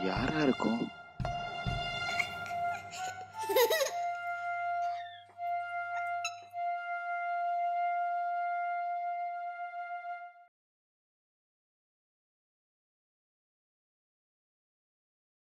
யாரா இருக்கும்?